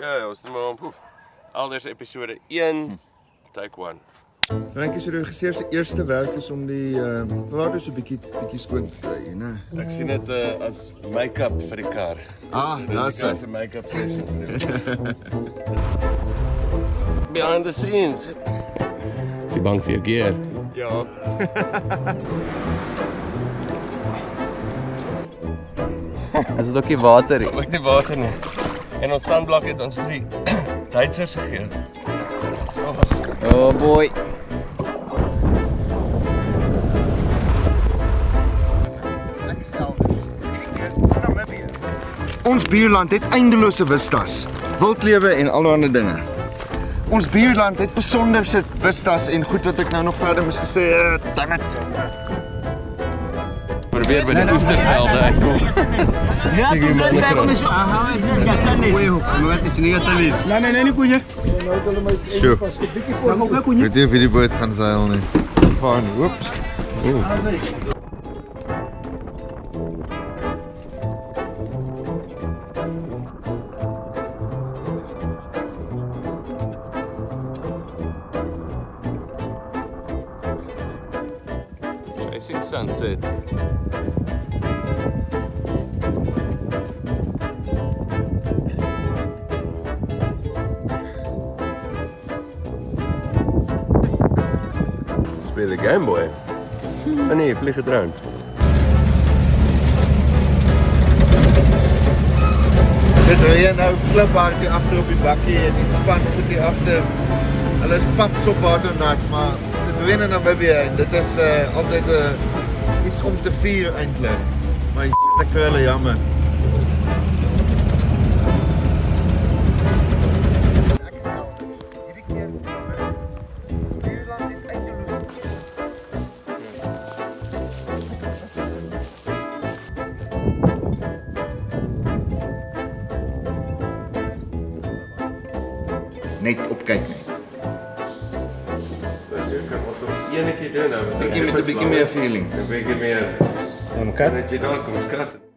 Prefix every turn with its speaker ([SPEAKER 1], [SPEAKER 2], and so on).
[SPEAKER 1] Ja, ons noem hom poef. Alders episode 1 take 1.
[SPEAKER 2] Frankie se regisseur se eerste werk is om die uh radio so bietjie bietjie skoon te kry, né?
[SPEAKER 1] Ek sien dit uh, as make-up vir die kar.
[SPEAKER 2] Ah,
[SPEAKER 1] Dis
[SPEAKER 2] daar's
[SPEAKER 1] die
[SPEAKER 2] hy.
[SPEAKER 1] make-up session. Behind the scenes.
[SPEAKER 3] Is jy bang vir jou gear?
[SPEAKER 1] Ja.
[SPEAKER 4] Is dit ook nie water nie?
[SPEAKER 1] Ook nie water nie. En ons sandblok het ons vir die Duitsers gegee.
[SPEAKER 4] Oh boy.
[SPEAKER 2] Ons buurland het eindelose vistas, wildlewe en allerlei dinge. Ons buurland het besonderse vistas en goed wat ek nou nog verder moes gesê het. Damn it.
[SPEAKER 3] Probeer bij de Oestervelden uitkomen.
[SPEAKER 2] Ja, ik ben ik ben niet. Niet? Nee, nee, nee, koeien. Zo. Ik weet niet of boot gaan zeilen. Gewoon,
[SPEAKER 1] Chasing sunset. Speel de Game Boy. Oh nee, vliegen drone.
[SPEAKER 2] Dit reën nou klipbaar hier agter op die bakkie en die span sit hier agter. Hulle is papsop water nat, maar dit reën in Namibië en dit is altyd 'n uh, iets om te vier eintlik. Maar ek kry hulle jammer. Ek is
[SPEAKER 1] Yannick, you don't know.
[SPEAKER 2] Give me, give me a feeling.
[SPEAKER 4] Give
[SPEAKER 1] me a... Umkat? Original, Umkat.